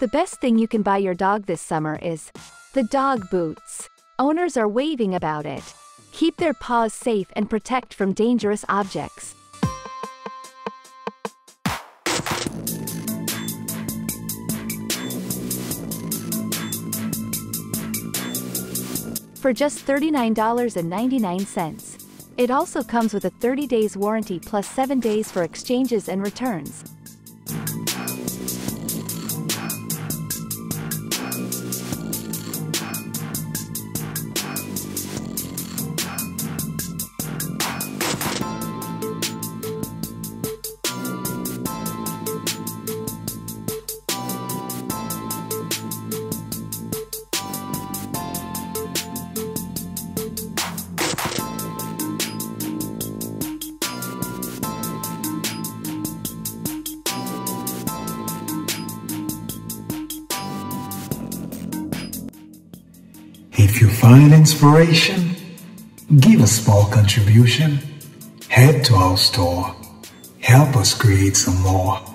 The best thing you can buy your dog this summer is the dog boots. Owners are waving about it. Keep their paws safe and protect from dangerous objects. For just $39.99. It also comes with a 30 days warranty plus 7 days for exchanges and returns. Find inspiration, give a small contribution, head to our store, help us create some more.